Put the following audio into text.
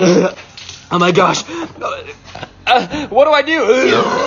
oh my gosh. Uh, what do I do?